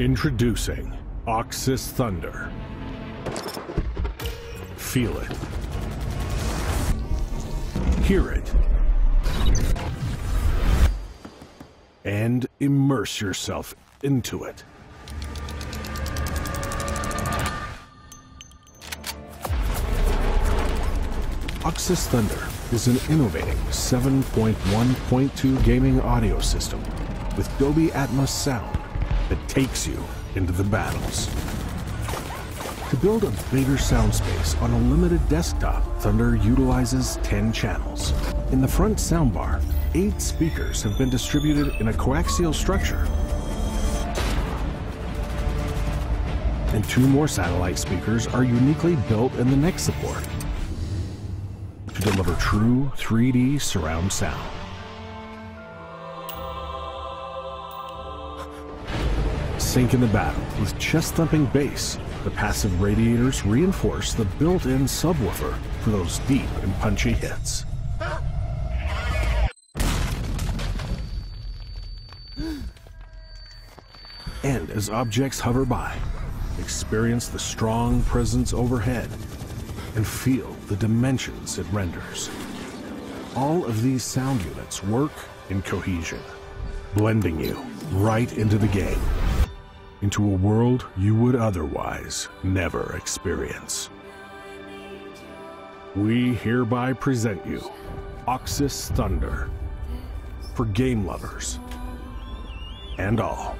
Introducing OXS Thunder. Feel it. Hear it. And immerse yourself into it. OXS Thunder is an innovating 7.1.2 gaming audio system with Dolby Atmos sound that takes you into the battles. To build a bigger sound space on a limited desktop, Thunder utilizes 10 channels. In the front soundbar, eight speakers have been distributed in a coaxial structure. And two more satellite speakers are uniquely built in the neck support to deliver true 3D surround sound. Sink in the battle with chest-thumping bass. The passive radiators reinforce the built-in subwoofer for those deep and punchy hits. And as objects hover by, experience the strong presence overhead and feel the dimensions it renders. All of these sound units work in cohesion, blending you right into the game, into a world you would otherwise never experience. We hereby present you OXS Thunder for game lovers and all.